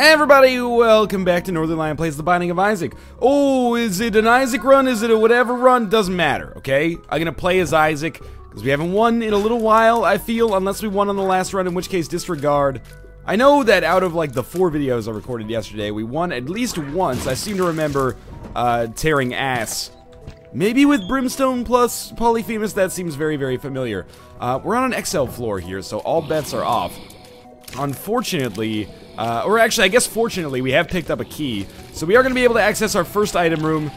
Everybody, welcome back to Northernlion Plays The Binding of Isaac. Oh, is it an Isaac run? Is it a whatever run? Doesn't matter, okay? I'm gonna play as Isaac, because we haven't won in a little while, I feel, unless we won on the last run, in which case, disregard. I know that out of, like, the four videos I recorded yesterday, we won at least once. I seem to remember, uh, tearing ass. Maybe with Brimstone plus Polyphemus, that seems very, very familiar. Uh, we're on an XL floor here, so all bets are off. Unfortunately, uh, or actually, I guess fortunately, we have picked up a key. So we are going to be able to access our first item room.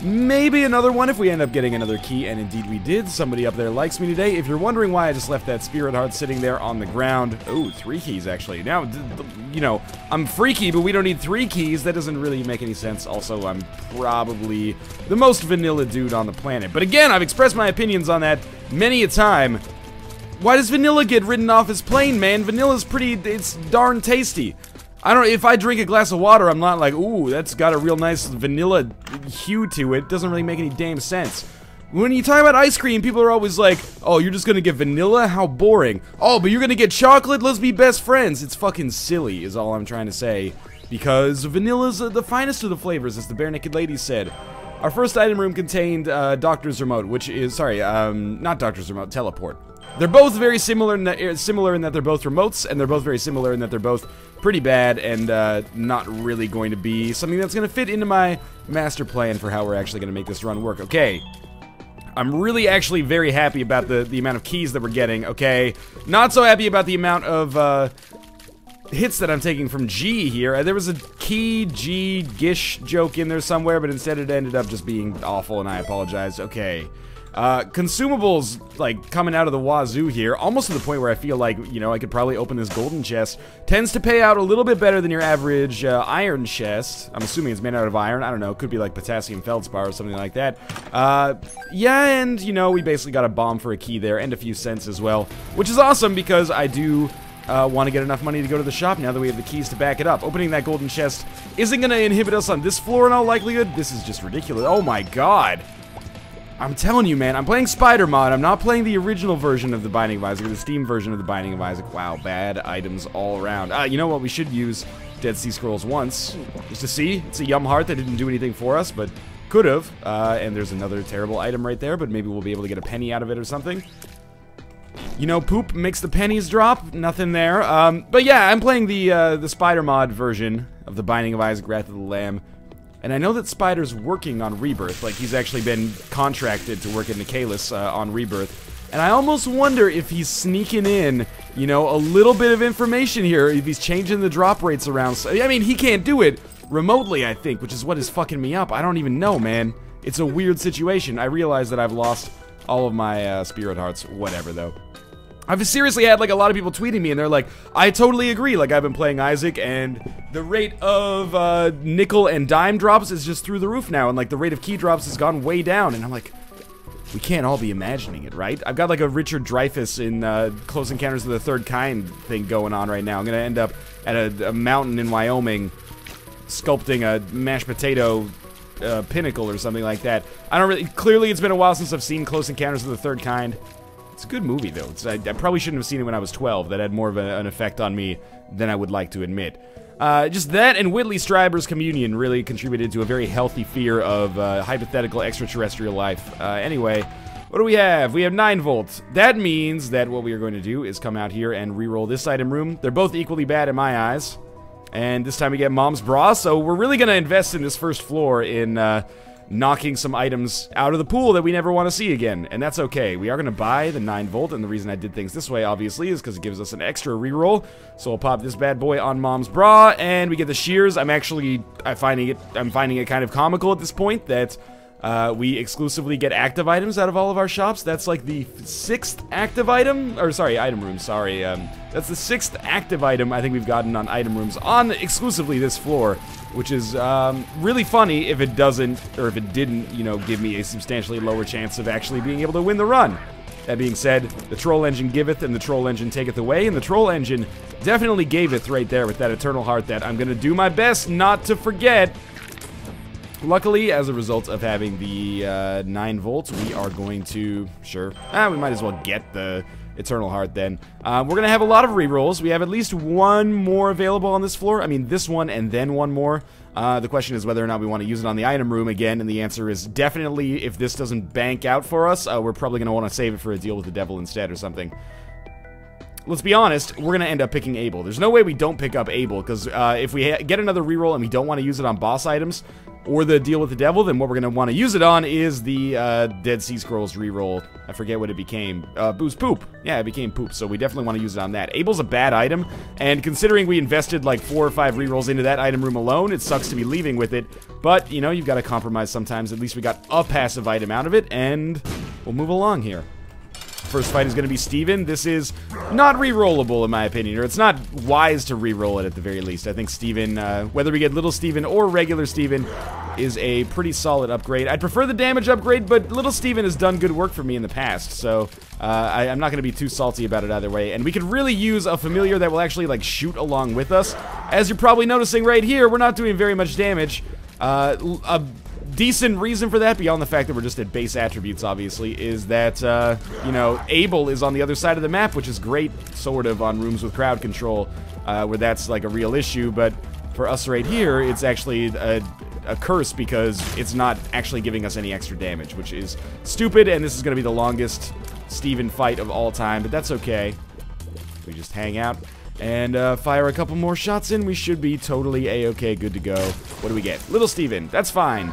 Maybe another one if we end up getting another key, and indeed we did. Somebody up there likes me today. If you're wondering why I just left that spirit heart sitting there on the ground. Oh, three keys, actually. Now, you know, I'm freaky, but we don't need three keys. That doesn't really make any sense. Also, I'm probably the most vanilla dude on the planet. But again, I've expressed my opinions on that many a time. Why does vanilla get written off as plain, man? Vanilla's pretty, it's darn tasty. I don't if I drink a glass of water, I'm not like, ooh, that's got a real nice vanilla hue to it. Doesn't really make any damn sense. When you talk about ice cream, people are always like, oh, you're just gonna get vanilla? How boring. Oh, but you're gonna get chocolate? Let's be best friends. It's fucking silly, is all I'm trying to say. Because vanilla's the finest of the flavors, as the Barenaked Lady said. Our first item room contained uh, Doctor's Remote, which is, sorry, um, not Doctor's Remote, Teleport. They're both very similar in, that, uh, similar in that they're both remotes, and they're both very similar in that they're both pretty bad and uh, not really going to be something that's going to fit into my master plan for how we're actually going to make this run work. Okay, I'm really actually very happy about the, the amount of keys that we're getting, okay? Not so happy about the amount of uh, hits that I'm taking from G here. Uh, there was a key G Gish joke in there somewhere, but instead it ended up just being awful, and I apologize. Okay. Uh, consumables, like, coming out of the wazoo here, almost to the point where I feel like, you know, I could probably open this golden chest. Tends to pay out a little bit better than your average uh, iron chest. I'm assuming it's made out of iron. I don't know. It could be like potassium feldspar or something like that. Uh, yeah, and, you know, we basically got a bomb for a key there and a few cents as well, which is awesome because I do uh, want to get enough money to go to the shop now that we have the keys to back it up. Opening that golden chest isn't going to inhibit us on this floor in all likelihood. This is just ridiculous. Oh my god. I'm telling you, man, I'm playing Spider Mod. I'm not playing the original version of the Binding of Isaac, the Steam version of the Binding of Isaac. Wow, bad items all around. Uh, you know what? We should use Dead Sea Scrolls once, just to see. It's a Yum Heart that didn't do anything for us, but could have. Uh, and there's another terrible item right there, but maybe we'll be able to get a penny out of it or something. You know, poop makes the pennies drop. Nothing there. Um, but yeah, I'm playing the uh, the Spider Mod version of the Binding of Isaac: Wrath of the Lamb. And I know that Spider's working on Rebirth, like he's actually been contracted to work at Nicalis uh, on Rebirth. And I almost wonder if he's sneaking in, you know, a little bit of information here, if he's changing the drop rates around. So, I mean, he can't do it remotely, I think, which is what is fucking me up. I don't even know, man. It's a weird situation. I realize that I've lost all of my uh, spirit hearts. Whatever, though. I've seriously had like a lot of people tweeting me and they're like, I totally agree. Like I've been playing Isaac and the rate of uh, nickel and dime drops is just through the roof now. And like the rate of key drops has gone way down. And I'm like, we can't all be imagining it, right? I've got like a Richard Dreyfuss in uh, Close Encounters of the Third Kind thing going on right now. I'm gonna end up at a, a mountain in Wyoming sculpting a mashed potato uh, pinnacle or something like that. I don't really, clearly it's been a while since I've seen Close Encounters of the Third Kind. It's a good movie, though. I, I, probably shouldn't have seen it when I was 12. That had more of a, an effect on me than I would like to admit. Uh, just that and Whitley Strieber's communion really contributed to a very healthy fear of uh, hypothetical extraterrestrial life. Uh, anyway, what do we have? We have 9 volts. That means that what we are going to do is come out here and re-roll this item room. They're both equally bad in my eyes. And this time we get Mom's Bra, so we're really going to invest in this first floor in uh, knocking some items out of the pool that we never want to see again. And that's okay. We are going to buy the 9 volt, and the reason I did things this way, obviously, is because it gives us an extra reroll. So we'll pop this bad boy on Mom's bra, and we get the shears. I'm actually, I'm finding it, I'm finding it kind of comical at this point that uh, we exclusively get active items out of all of our shops. That's like the sixth active item, or sorry, item room, sorry. Um, that's the sixth active item I think we've gotten on item rooms on exclusively this floor, which is um, really funny if it doesn't, or if it didn't, you know, give me a substantially lower chance of actually being able to win the run. That being said, the troll engine giveth and the troll engine taketh away, and the troll engine definitely gaveth right there with that eternal heart that I'm gonna do my best not to forget Luckily, as a result of having the uh, 9 volts, we are going to, sure, ah, we might as well get the Eternal Heart then. Uh, we're going to have a lot of rerolls. We have at least one more available on this floor. I mean, this one and then one more. Uh, the question is whether or not we want to use it on the item room again, and the answer is definitely if this doesn't bank out for us, uh, we're probably going to want to save it for a deal with the devil instead or something let's be honest, we're going to end up picking Abel. There's no way we don't pick up Abel, because uh, if we get another reroll and we don't want to use it on boss items, or the deal with the devil, then what we're going to want to use it on is the uh, Dead Sea Scrolls reroll. I forget what it became. Uh, Boo's Poop. Yeah, it became Poop, so we definitely want to use it on that. Abel's a bad item, and considering we invested like four or five rerolls into that item room alone, it sucks to be leaving with it. But, you know, you've got to compromise sometimes. At least we got a passive item out of it, and we'll move along here. First fight is going to be Steven. This is not re-rollable in my opinion, or it's not wise to re-roll it at the very least. I think Steven, uh, whether we get Little Steven or regular Steven, is a pretty solid upgrade. I'd prefer the damage upgrade, but Little Steven has done good work for me in the past, so uh, I, am not going to be too salty about it either way. And we could really use a familiar that will actually like shoot along with us. As you're probably noticing right here, we're not doing very much damage. Uh, a decent reason for that, beyond the fact that we're just at base attributes, obviously, is that, uh, you know, Abel is on the other side of the map, which is great, sort of, on rooms with crowd control, uh, where that's, like, a real issue, but for us right here, it's actually a, a curse because it's not actually giving us any extra damage, which is stupid, and this is going to be the longest Steven fight of all time, but that's okay. We just hang out and uh, fire a couple more shots in, we should be totally a-okay, good to go. What do we get? Little Steven, that's fine.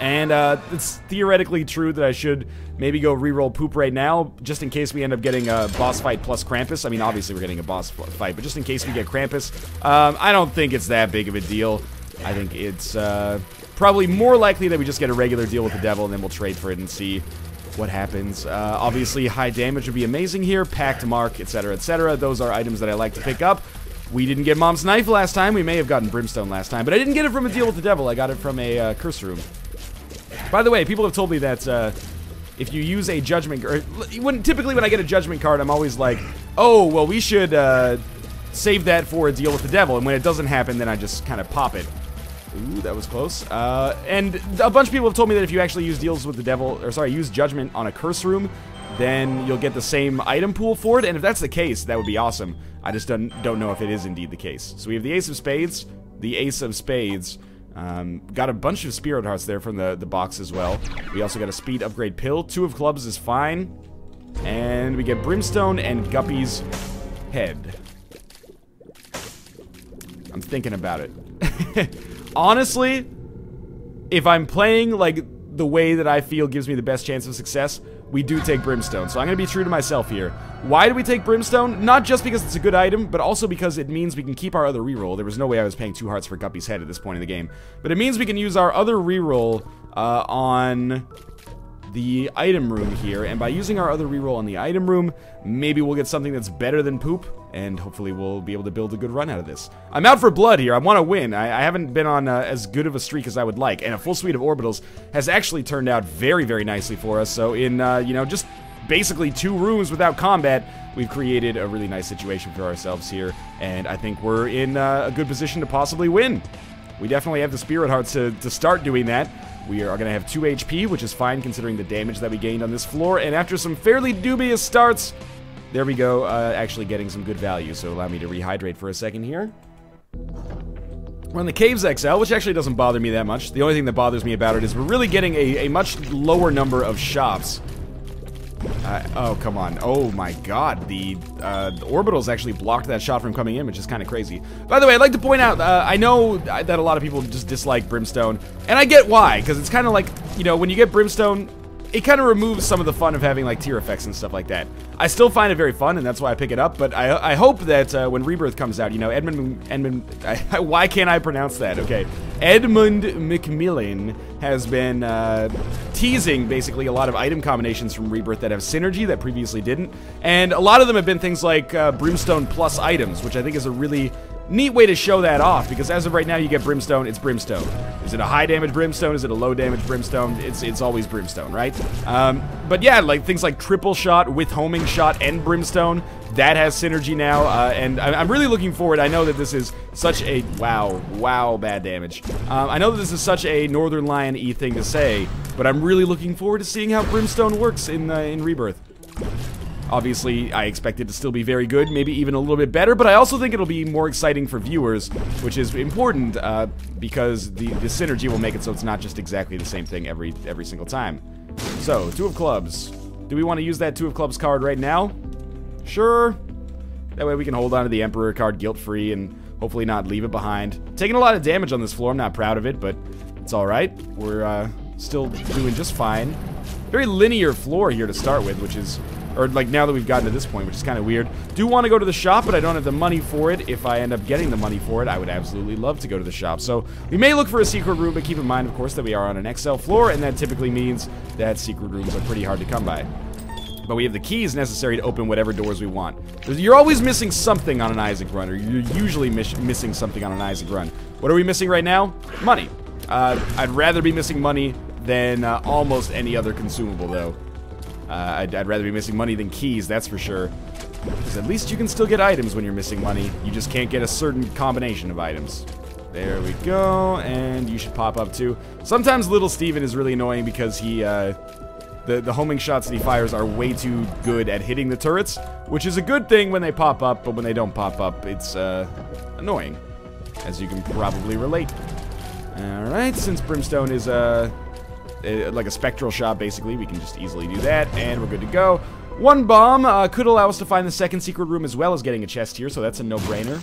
And uh, it's theoretically true that I should maybe go reroll poop right now, just in case we end up getting a boss fight plus Krampus. I mean, obviously we're getting a boss fight, but just in case we get Krampus, um, I don't think it's that big of a deal. I think it's uh, probably more likely that we just get a regular deal with the devil, and then we'll trade for it and see what happens. Uh, obviously, high damage would be amazing here, Pact mark, etc., etc. Those are items that I like to pick up. We didn't get Mom's Knife last time. We may have gotten Brimstone last time, but I didn't get it from a deal with the devil. I got it from a uh, curse room. By the way, people have told me that uh, if you use a judgment card, when typically when I get a judgment card, I'm always like, oh, well, we should uh, save that for a deal with the devil. And when it doesn't happen, then I just kind of pop it. Ooh, that was close. Uh, and a bunch of people have told me that if you actually use deals with the devil, or sorry, use judgment on a curse room, then you'll get the same item pool for it. And if that's the case, that would be awesome. I just don't, don't know if it is indeed the case. So we have the Ace of Spades, the Ace of Spades, um, got a bunch of Spirit Hearts there from the, the box as well. We also got a Speed Upgrade Pill. Two of Clubs is fine. And we get Brimstone and Guppy's Head. I'm thinking about it. Honestly, if I'm playing, like, the way that I feel gives me the best chance of success, we do take Brimstone. So I'm going to be true to myself here. Why do we take Brimstone? Not just because it's a good item, but also because it means we can keep our other reroll. There was no way I was paying two hearts for Guppy's head at this point in the game. But it means we can use our other reroll uh, on the item room here, and by using our other reroll on the item room, maybe we'll get something that's better than poop, and hopefully we'll be able to build a good run out of this. I'm out for blood here. I want to win. I, I, haven't been on uh, as good of a streak as I would like, and a full suite of orbitals has actually turned out very, very nicely for us. So in, uh, you know, just basically two rooms without combat, we've created a really nice situation for ourselves here, and I think we're in uh, a good position to possibly win. We definitely have the Spirit Hearts to, to start doing that. We are going to have 2 HP, which is fine considering the damage that we gained on this floor. And after some fairly dubious starts, there we go, uh, actually getting some good value. So allow me to rehydrate for a second here. We're on the Caves XL, which actually doesn't bother me that much. The only thing that bothers me about it is we're really getting a, a much lower number of shops uh, oh, come on. Oh my god, the, uh, the, orbitals actually blocked that shot from coming in, which is kind of crazy. By the way, I'd like to point out, uh, I know that a lot of people just dislike Brimstone, and I get why, because it's kind of like, you know, when you get Brimstone, it kind of removes some of the fun of having like tear effects and stuff like that. I still find it very fun, and that's why I pick it up. But I, I hope that uh, when Rebirth comes out, you know, Edmund Edmund. I, why can't I pronounce that? Okay, Edmund McMillen has been uh, teasing basically a lot of item combinations from Rebirth that have synergy that previously didn't, and a lot of them have been things like uh, Brimstone plus items, which I think is a really neat way to show that off because as of right now you get brimstone it's brimstone. Is it a high damage brimstone? Is it a low damage brimstone? It's it's always brimstone right? Um, but yeah like things like triple shot with homing shot and brimstone that has synergy now uh, and I'm really looking forward. I know that this is such a wow wow bad damage. Um, I know that this is such a Northernlion e thing to say but I'm really looking forward to seeing how brimstone works in uh, in rebirth Obviously, I expect it to still be very good, maybe even a little bit better, but I also think it'll be more exciting for viewers, which is important uh, because the, the synergy will make it so it's not just exactly the same thing every every single time. So, two of clubs. Do we want to use that two of clubs card right now? Sure. That way we can hold on to the Emperor card guilt-free and hopefully not leave it behind. Taking a lot of damage on this floor, I'm not proud of it, but it's alright. We're uh, still doing just fine. Very linear floor here to start with, which is or like now that we've gotten to this point, which is kind of weird. Do want to go to the shop, but I don't have the money for it. If I end up getting the money for it, I would absolutely love to go to the shop. So we may look for a secret room, but keep in mind, of course, that we are on an XL floor, and that typically means that secret rooms are pretty hard to come by. But we have the keys necessary to open whatever doors we want. You're always missing something on an Isaac run, or you're usually miss missing something on an Isaac run. What are we missing right now? Money. Uh, I'd rather be missing money than uh, almost any other consumable, though. Uh, I'd, I'd, rather be missing money than keys, that's for sure. Because at least you can still get items when you're missing money. You just can't get a certain combination of items. There we go, and you should pop up too. Sometimes Little Steven is really annoying because he, uh, the, the homing shots that he fires are way too good at hitting the turrets, which is a good thing when they pop up, but when they don't pop up, it's, uh, annoying, as you can probably relate. Alright, since Brimstone is, uh, uh, like a spectral shot, basically. We can just easily do that, and we're good to go. One bomb uh, could allow us to find the second secret room as well as getting a chest here, so that's a no-brainer.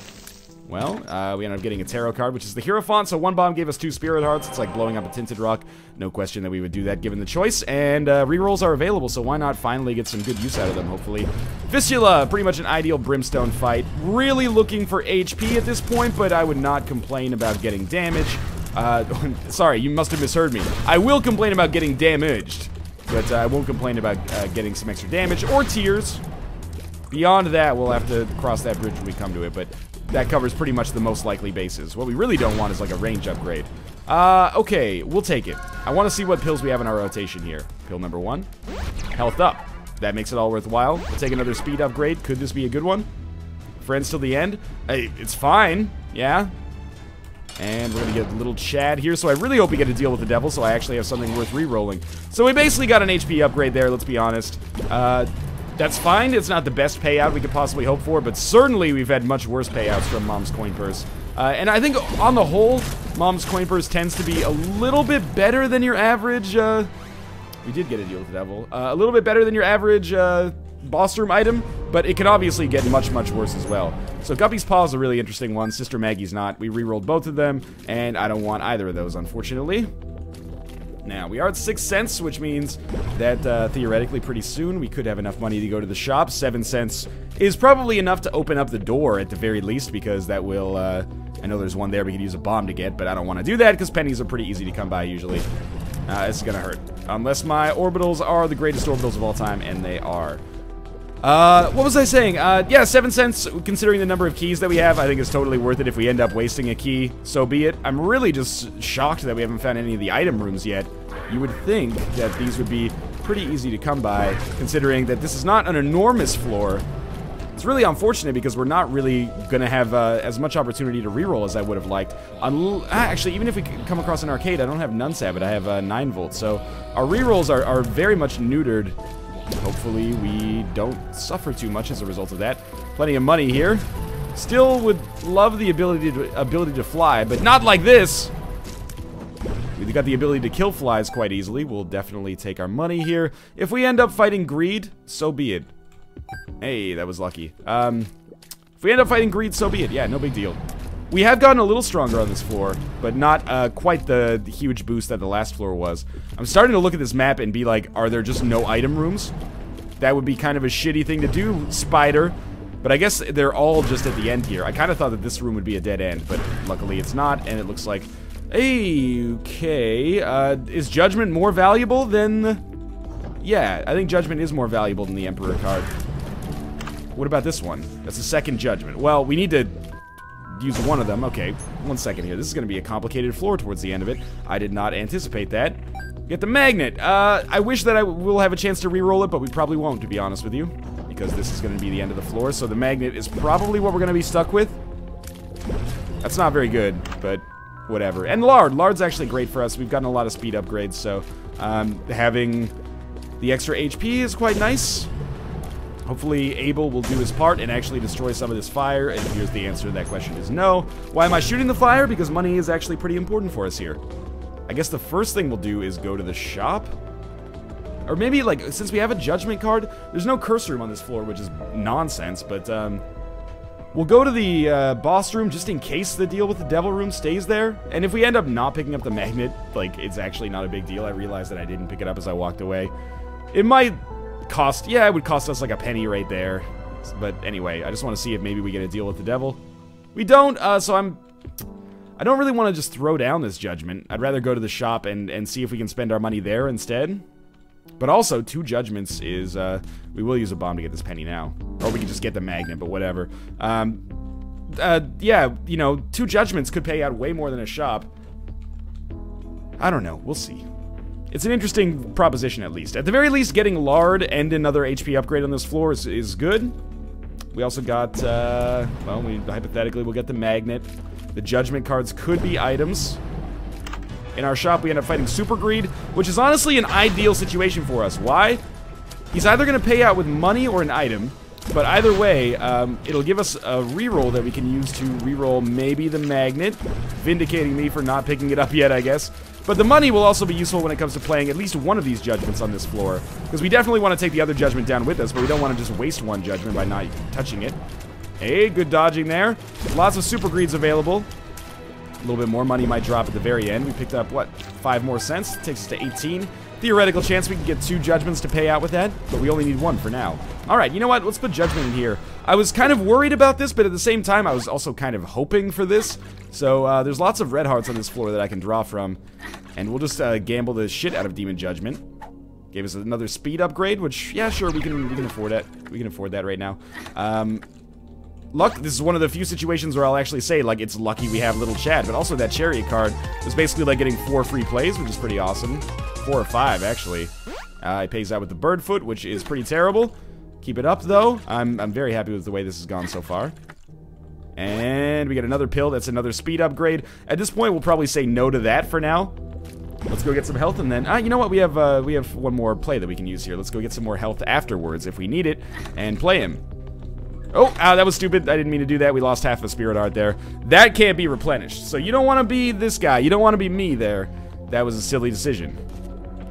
Well, uh, we ended up getting a tarot card, which is the Hierophant, so one bomb gave us two Spirit Hearts. It's like blowing up a Tinted Rock. No question that we would do that given the choice. And uh, rerolls are available, so why not finally get some good use out of them, hopefully. Fistula, pretty much an ideal Brimstone fight. Really looking for HP at this point, but I would not complain about getting damage. Uh, sorry, you must have misheard me. I will complain about getting damaged, but uh, I won't complain about uh, getting some extra damage or tears. Beyond that, we'll have to cross that bridge when we come to it, but that covers pretty much the most likely bases. What we really don't want is like a range upgrade. Uh, okay, we'll take it. I want to see what pills we have in our rotation here. Pill number one, health up. That makes it all worthwhile. We'll take another speed upgrade. Could this be a good one? Friends till the end? Hey, it's fine. Yeah, and we're going to get a little Chad here. So I really hope we get to deal with the devil so I actually have something worth re-rolling. So we basically got an HP upgrade there, let's be honest. Uh, that's fine. It's not the best payout we could possibly hope for, but certainly we've had much worse payouts from Mom's Coin Purse. Uh, and I think on the whole, Mom's Coin Purse tends to be a little bit better than your average, uh, we did get a deal with the devil. Uh, a little bit better than your average, uh, boss room item, but it can obviously get much, much worse as well. So Guppy's Paw is a really interesting one. Sister Maggie's not. We re-rolled both of them, and I don't want either of those, unfortunately. Now, we are at 6 cents, which means that uh, theoretically pretty soon we could have enough money to go to the shop. 7 cents is probably enough to open up the door at the very least, because that will... Uh, I know there's one there we could use a bomb to get, but I don't want to do that because pennies are pretty easy to come by usually. Uh, it's gonna hurt. Unless my orbitals are the greatest orbitals of all time, and they are. Uh, what was I saying? Uh, yeah, 7 cents, considering the number of keys that we have, I think is totally worth it if we end up wasting a key, so be it. I'm really just shocked that we haven't found any of the item rooms yet. You would think that these would be pretty easy to come by, considering that this is not an enormous floor. It's really unfortunate because we're not really going to have uh, as much opportunity to reroll as I would have liked. Ah, actually, even if we come across an arcade, I don't have Nun's Habit, I have uh, 9 volts, so our rerolls are, are very much neutered Hopefully we don't suffer too much as a result of that. Plenty of money here. Still would love the ability to, ability to fly, but not like this. We've got the ability to kill flies quite easily. We'll definitely take our money here. If we end up fighting greed, so be it. Hey, that was lucky. Um, if we end up fighting greed, so be it. Yeah, no big deal. We have gotten a little stronger on this floor, but not uh, quite the, the, huge boost that the last floor was. I'm starting to look at this map and be like, are there just no item rooms? That would be kind of a shitty thing to do, Spider. But I guess they're all just at the end here. I kind of thought that this room would be a dead end, but luckily it's not, and it looks like... Okay, uh, is Judgment more valuable than... Yeah, I think Judgment is more valuable than the Emperor card. What about this one? That's the second Judgment. Well, we need to use one of them. Okay, one second here. This is going to be a complicated floor towards the end of it. I did not anticipate that. Get the magnet. Uh, I wish that I will have a chance to re-roll it, but we probably won't, to be honest with you. Because this is going to be the end of the floor, so the magnet is probably what we're going to be stuck with. That's not very good, but whatever. And Lard. Lard's actually great for us. We've gotten a lot of speed upgrades, so um, having the extra HP is quite nice. Hopefully Abel will do his part and actually destroy some of this fire, and here's the answer to that question is no. Why am I shooting the fire? Because money is actually pretty important for us here. I guess the first thing we'll do is go to the shop. Or maybe, like, since we have a judgment card, there's no curse room on this floor, which is nonsense, but, um... We'll go to the uh, boss room just in case the deal with the devil room stays there. And if we end up not picking up the magnet, like, it's actually not a big deal. I realized that I didn't pick it up as I walked away. It might cost, yeah, it would cost us like a penny right there. But anyway, I just want to see if maybe we get a deal with the devil. We don't, uh, so I'm... I don't really want to just throw down this judgment. I'd rather go to the shop and, and see if we can spend our money there instead. But also, two judgments is, uh, we will use a bomb to get this penny now. Or we can just get the magnet, but whatever. Um, uh, yeah, you know, two judgments could pay out way more than a shop. I don't know, we'll see. It's an interesting proposition, at least. At the very least, getting lard and another HP upgrade on this floor is, is good. We also got, uh, well, we hypothetically will get the magnet. The judgment cards could be items. In our shop, we end up fighting Super Greed, which is honestly an ideal situation for us. Why? He's either going to pay out with money or an item, but either way, um, it'll give us a reroll that we can use to reroll maybe the magnet, vindicating me for not picking it up yet, I guess. But the money will also be useful when it comes to playing at least one of these judgments on this floor, because we definitely want to take the other judgment down with us, but we don't want to just waste one judgment by not touching it. Hey, good dodging there. Lots of super greeds available. A little bit more money might drop at the very end. We picked up, what, five more cents? Takes us to 18. Theoretical chance we can get two judgments to pay out with that, but we only need one for now. Alright, you know what? Let's put judgment in here. I was kind of worried about this, but at the same time, I was also kind of hoping for this. So, uh, there's lots of red hearts on this floor that I can draw from. And we'll just uh, gamble the shit out of Demon Judgment. Gave us another speed upgrade, which, yeah, sure, we can we can afford that. We can afford that right now. Um, luck, this is one of the few situations where I'll actually say, like, it's lucky we have Little Chad, but also that Chariot card was basically like getting four free plays, which is pretty awesome. Four or five, actually. Uh, it pays out with the Bird Foot, which is pretty terrible. Keep it up, though. I'm, I'm very happy with the way this has gone so far. And we get another pill. That's another speed upgrade. At this point, we'll probably say no to that for now. Let's go get some health and then, ah, you know what? We have uh, we have one more play that we can use here. Let's go get some more health afterwards if we need it and play him. Oh, ah, that was stupid. I didn't mean to do that. We lost half a spirit heart there. That can't be replenished. So you don't want to be this guy. You don't want to be me there. That was a silly decision.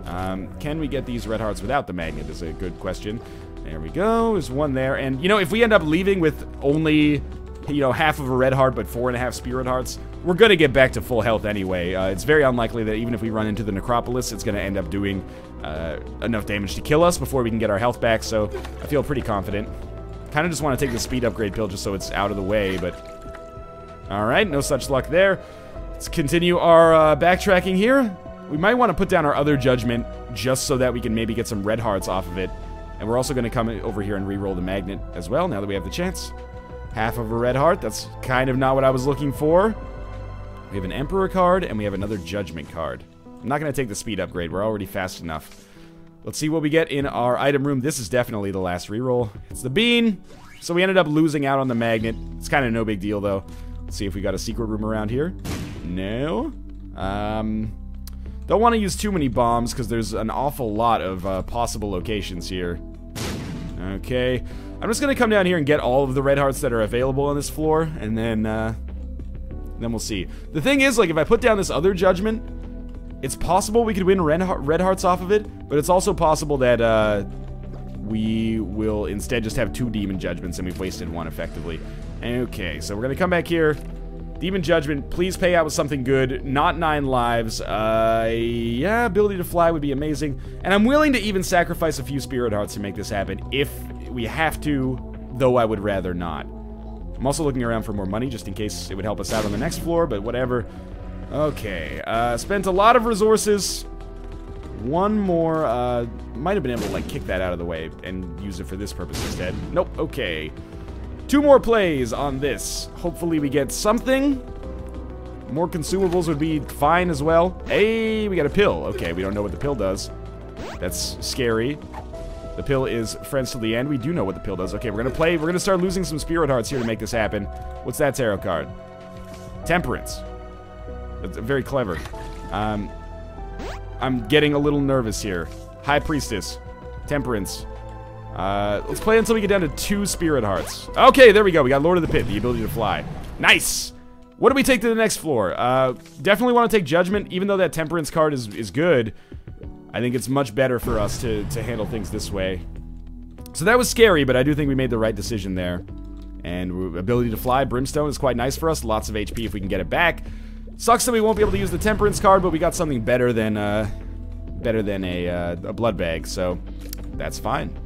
Um, can we get these red hearts without the magnet is a good question. There we go. There's one there. And, you know, if we end up leaving with only, you know, half of a red heart but four and a half spirit hearts, we're going to get back to full health anyway. Uh, it's very unlikely that even if we run into the Necropolis, it's going to end up doing uh, enough damage to kill us before we can get our health back, so I feel pretty confident. Kind of just want to take the speed upgrade pill just so it's out of the way, but... Alright, no such luck there. Let's continue our uh, backtracking here. We might want to put down our other judgment just so that we can maybe get some red hearts off of it. And we're also going to come over here and re-roll the magnet as well, now that we have the chance. Half of a red heart, that's kind of not what I was looking for. We have an Emperor card, and we have another Judgment card. I'm not going to take the speed upgrade, we're already fast enough. Let's see what we get in our item room. This is definitely the last reroll. It's the bean. So we ended up losing out on the magnet. It's kind of no big deal, though. Let's see if we got a secret room around here. No. Um, don't want to use too many bombs because there's an awful lot of uh, possible locations here. Okay. I'm just going to come down here and get all of the red hearts that are available on this floor, and then, uh, then we'll see. The thing is, like, if I put down this other judgment, it's possible we could win red, hearts off of it, but it's also possible that uh, we will instead just have two demon judgments and we've wasted one effectively. Okay, so we're to come back here. Demon Judgment, please pay out with something good. Not nine lives. Uh, yeah, ability to fly would be amazing. And I'm willing to even sacrifice a few Spirit Hearts to make this happen if we have to, though I would rather not. I'm also looking around for more money just in case it would help us out on the next floor, but whatever. Okay, uh, spent a lot of resources. One more, uh, might have been able to, like, kick that out of the way and use it for this purpose instead. Nope, okay. Two more plays on this. Hopefully we get something. More consumables would be fine as well. Hey, we got a pill. Okay, we don't know what the pill does. That's scary. The pill is friends to the end. We do know what the pill does. Okay, we're gonna play. We're gonna start losing some spirit hearts here to make this happen. What's that tarot card? Temperance. That's very clever. Um, I'm getting a little nervous here. High Priestess. Temperance. Uh, let's play until we get down to two Spirit Hearts. Okay, there we go. We got Lord of the Pit, the ability to fly. Nice! What do we take to the next floor? Uh, definitely want to take Judgment, even though that Temperance card is, is good. I think it's much better for us to, to handle things this way. So that was scary, but I do think we made the right decision there. And ability to fly, Brimstone is quite nice for us. Lots of HP if we can get it back. Sucks that we won't be able to use the Temperance card, but we got something better than, uh, better than a, uh, a Blood Bag, so that's fine.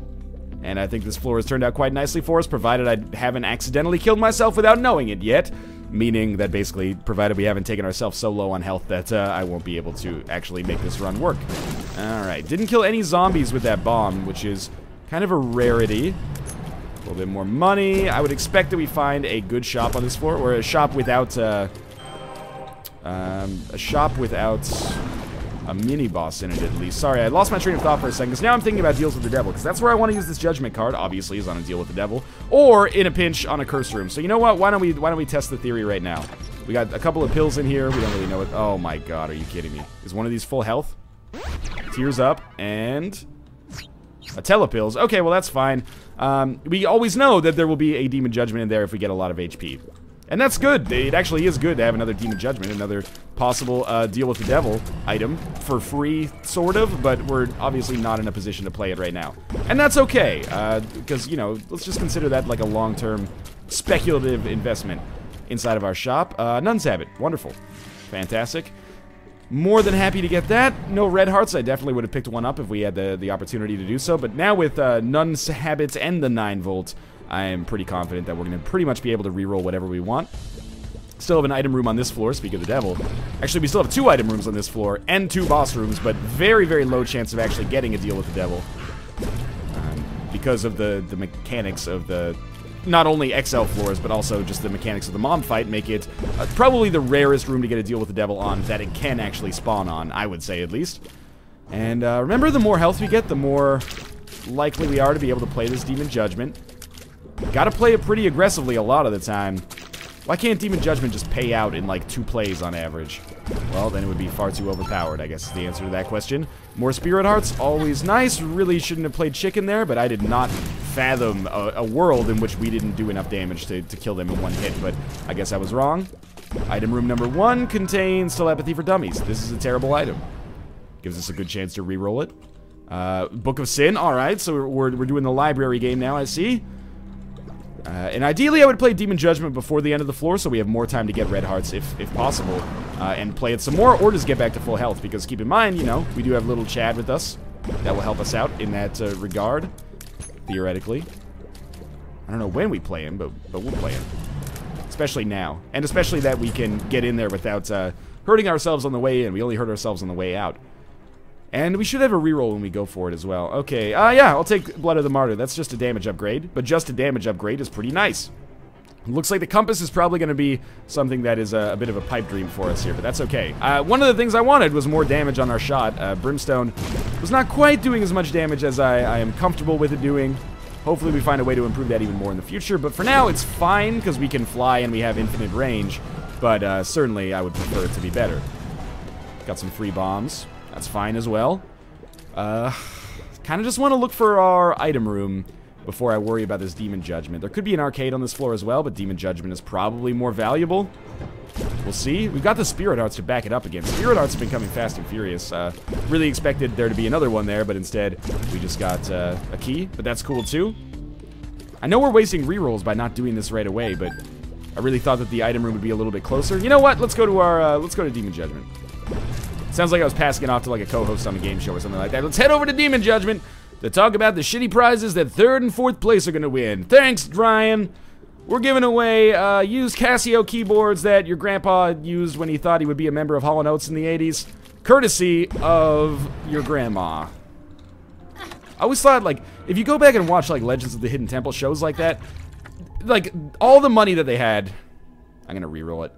And I think this floor has turned out quite nicely for us, provided I haven't accidentally killed myself without knowing it yet. Meaning that basically, provided we haven't taken ourselves so low on health that uh, I won't be able to actually make this run work. Alright, didn't kill any zombies with that bomb, which is kind of a rarity. A little bit more money. I would expect that we find a good shop on this floor, or a shop without, uh, um, a shop without a mini-boss in it, at least. Sorry, I lost my train of thought for a second, because now I'm thinking about deals with the devil, because that's where I want to use this judgment card, obviously, is on a deal with the devil, or in a pinch on a curse room. So you know what? Why don't we why don't we test the theory right now? We got a couple of pills in here. We don't really know it. Oh my god, are you kidding me? Is one of these full health? Tears up, and... A telepills. Okay, well that's fine. Um, we always know that there will be a demon judgment in there if we get a lot of HP. And that's good. It actually is good to have another Demon Judgment, another possible uh, deal with the devil item for free, sort of, but we're obviously not in a position to play it right now. And that's okay, because, uh, you know, let's just consider that like a long-term speculative investment inside of our shop. Uh, Nun's Habit, wonderful. Fantastic. More than happy to get that. No red hearts. I definitely would have picked one up if we had the, the opportunity to do so. But now with uh, Nun's Habits and the 9 volt, I am pretty confident that we're going to pretty much be able to reroll whatever we want. Still have an item room on this floor, speak of the devil. Actually, we still have two item rooms on this floor, and two boss rooms, but very, very low chance of actually getting a deal with the devil. Um, because of the, the mechanics of the... Not only XL floors, but also just the mechanics of the mom fight make it uh, probably the rarest room to get a deal with the devil on that it can actually spawn on, I would say at least. And uh, remember, the more health we get, the more likely we are to be able to play this Demon Judgment. Gotta play it pretty aggressively a lot of the time. Why can't Demon Judgment just pay out in like two plays on average? Well, then it would be far too overpowered, I guess is the answer to that question. More Spirit Hearts, always nice. Really shouldn't have played Chicken there, but I did not fathom a, a world in which we didn't do enough damage to, to kill them in one hit, but I guess I was wrong. Item room number one contains Telepathy for Dummies. This is a terrible item. Gives us a good chance to re-roll it. Uh, Book of Sin, alright, so we're, we're doing the library game now, I see. Uh, and ideally, I would play Demon Judgment before the end of the floor, so we have more time to get red hearts if, if possible, uh, and play it some more, or just get back to full health, because keep in mind, you know, we do have little Chad with us. That will help us out in that uh, regard, theoretically. I don't know when we play him, but, but we'll play him. Especially now. And especially that we can get in there without uh, hurting ourselves on the way in. We only hurt ourselves on the way out. And we should have a reroll when we go for it as well. Okay, uh, yeah, I'll take Blood of the Martyr. That's just a damage upgrade, but just a damage upgrade is pretty nice. Looks like the compass is probably going to be something that is a, a, bit of a pipe dream for us here, but that's okay. Uh, one of the things I wanted was more damage on our shot. Uh, Brimstone was not quite doing as much damage as I, I am comfortable with it doing. Hopefully we find a way to improve that even more in the future, but for now it's fine because we can fly and we have infinite range, but uh, certainly I would prefer it to be better. Got some free bombs. That's fine as well. Uh, kind of just want to look for our item room before I worry about this Demon Judgment. There could be an arcade on this floor as well, but Demon Judgment is probably more valuable. We'll see. We've got the Spirit Arts to back it up again. Spirit Arts have been coming fast and furious. Uh, really expected there to be another one there, but instead we just got uh, a key, but that's cool too. I know we're wasting rerolls by not doing this right away, but I really thought that the item room would be a little bit closer. You know what? Let's go to our, uh, let's go to Demon Judgment. Sounds like I was passing it off to like a co-host on a game show or something like that. Let's head over to Demon Judgment to talk about the shitty prizes that third and fourth place are going to win. Thanks, Ryan. We're giving away uh, used Casio keyboards that your grandpa used when he thought he would be a member of Hall & Oates in the 80s. Courtesy of your grandma. I always thought, like, if you go back and watch, like, Legends of the Hidden Temple shows like that, like, all the money that they had... I'm gonna re-roll it.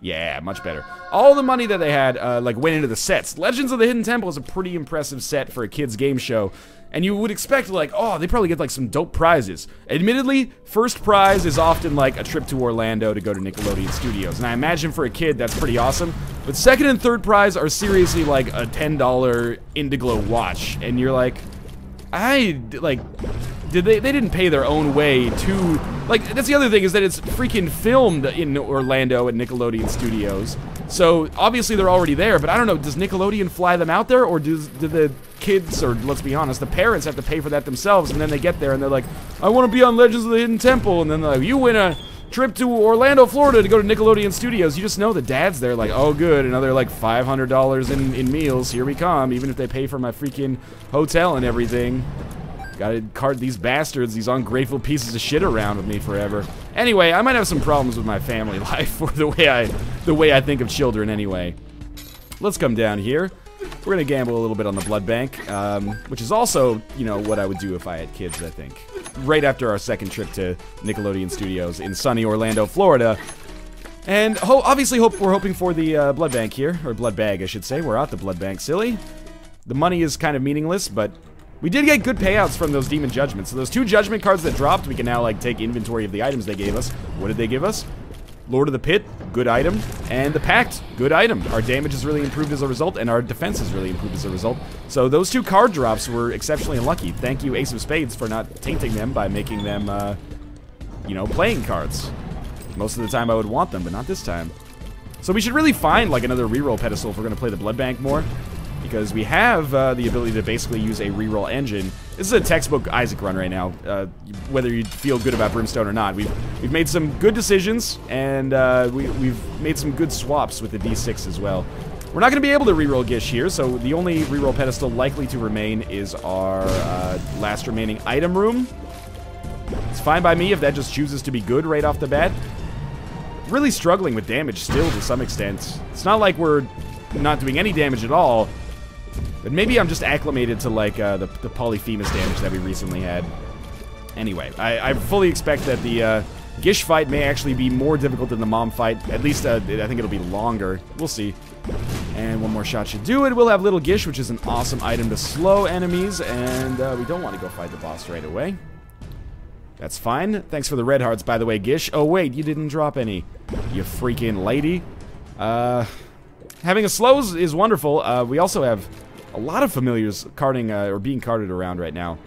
Yeah, much better. All the money that they had, uh, like, went into the sets. Legends of the Hidden Temple is a pretty impressive set for a kid's game show. And you would expect, like, oh, they probably get, like, some dope prizes. Admittedly, first prize is often, like, a trip to Orlando to go to Nickelodeon Studios. And I imagine for a kid, that's pretty awesome. But second and third prize are seriously, like, a $10 Indiglo watch. And you're like, I, like, did they, they didn't pay their own way to, like, that's the other thing is that it's freaking filmed in Orlando at Nickelodeon Studios. So, obviously they're already there, but I don't know, does Nickelodeon fly them out there, or does, do the kids, or let's be honest, the parents have to pay for that themselves, and then they get there and they're like, I want to be on Legends of the Hidden Temple, and then they're like, you win a trip to Orlando, Florida to go to Nickelodeon Studios. You just know the dad's there like, oh good, another like $500 in, in meals. Here we come, even if they pay for my freaking hotel and everything. Gotta cart these bastards, these ungrateful pieces of shit around with me forever. Anyway, I might have some problems with my family life or the way I the way I think of children anyway. Let's come down here. We're gonna gamble a little bit on the blood bank, um, which is also, you know, what I would do if I had kids, I think. Right after our second trip to Nickelodeon Studios in sunny Orlando, Florida. And ho obviously hope we're hoping for the uh, blood bank here, or blood bag, I should say. We're out the blood bank, silly. The money is kind of meaningless, but we did get good payouts from those Demon Judgments. So those two Judgment cards that dropped, we can now, like, take inventory of the items they gave us. What did they give us? Lord of the Pit, good item. And the Pact, good item. Our damage has really improved as a result, and our defense has really improved as a result. So those two card drops were exceptionally unlucky. Thank you, Ace of Spades, for not tainting them by making them, uh, you know, playing cards. Most of the time I would want them, but not this time. So we should really find, like, another reroll pedestal if we're going to play the Blood Bank more because we have uh, the ability to basically use a reroll engine. This is a textbook Isaac run right now, uh, whether you feel good about Brimstone or not. We've, we've made some good decisions, and uh, we, we've made some good swaps with the D6 as well. We're not going to be able to reroll Gish here, so the only reroll pedestal likely to remain is our uh, last remaining item room. It's fine by me if that just chooses to be good right off the bat. Really struggling with damage still to some extent. It's not like we're not doing any damage at all. But maybe I'm just acclimated to, like, uh, the, the Polyphemus damage that we recently had. Anyway, I, I fully expect that the uh, Gish fight may actually be more difficult than the Mom fight. At least, uh, I think it'll be longer. We'll see. And one more shot should do it. We'll have Little Gish, which is an awesome item to slow enemies, and uh, we don't want to go fight the boss right away. That's fine. Thanks for the red hearts, by the way, Gish. Oh, wait, you didn't drop any. You freaking lady. Uh, having a slows is wonderful. Uh, we also have a lot of familiars carding uh, or being carded around right now.